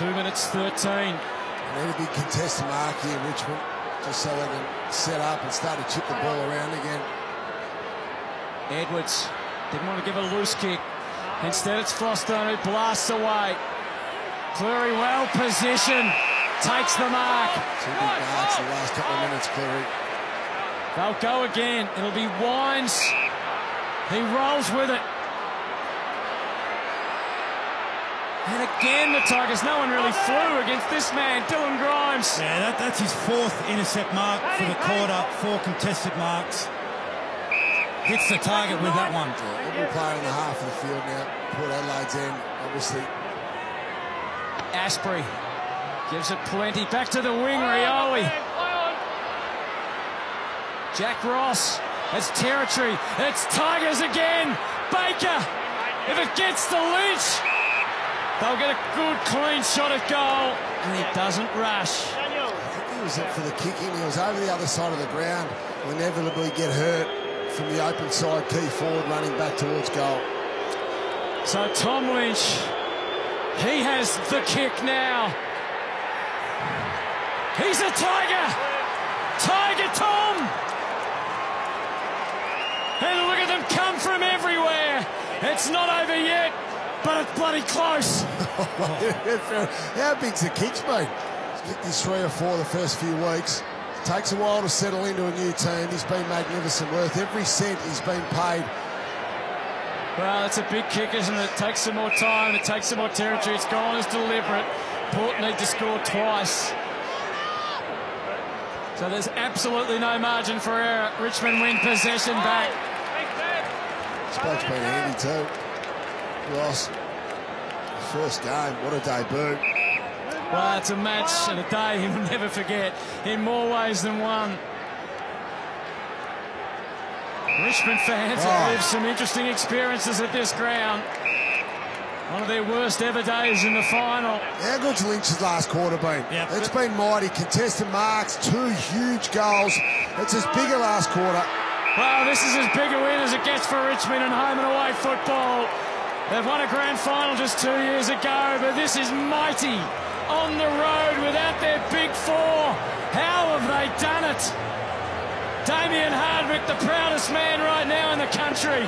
Two minutes 13. They need a big contested mark here, Richmond, just so they can set up and start to chip the ball around again. Edwards didn't want to give a loose kick. Instead, it's Floston who blasts away. Clurey well positioned, takes the mark. Two big marks in the last couple of minutes, Clurey. They'll go again. It'll be Wines. He rolls with it. And again, the Tigers. No one really flew against this man, Dylan Grimes. Yeah, that, that's his fourth intercept mark for the quarter, four contested marks. Hits the target with that one. Yeah, every player in the half of the field now. Port Adelaide's end, obviously. Astbury gives it plenty. Back to the wing, Rioli. Jack Ross has territory. It's Tigers again. Baker, if it gets the Lynch, they'll get a good clean shot at goal. And he doesn't rush. I think he was up for the kicking. He was over the other side of the ground. Will inevitably get hurt from the open side key forward running back towards goal. So Tom Lynch, he has the kick now. He's a Tiger. Tiger Tom. And look at them come from everywhere. It's not over yet, but it's bloody close. How big's the kicks mate? He's kicked his three or four the first few weeks. It Takes a while to settle into a new team. He's been magnificent. Worth every cent he's been paid. Well, it's a big kick, isn't it? It takes some more time. It takes some more territory. It's gone as deliberate. Port need to score twice. So there's absolutely no margin for error. Richmond win possession back. Spoke's been handy too. First game, what a debut. Well, it's a match and a day he will never forget in more ways than one. Richmond fans have Oh. lived some interesting experiences at this ground. One of their worst ever days in the final. How good's Lynch's last quarter been? Yeah. It's been mighty. Contested marks, two huge goals. It's as big a last quarter. Well, this is as big a win as it gets for Richmond in home and away football. They've won a grand final just two years ago, but this is mighty on the road without their big four. How have they done it? Damien Hardwick, the proudest man right now in the country.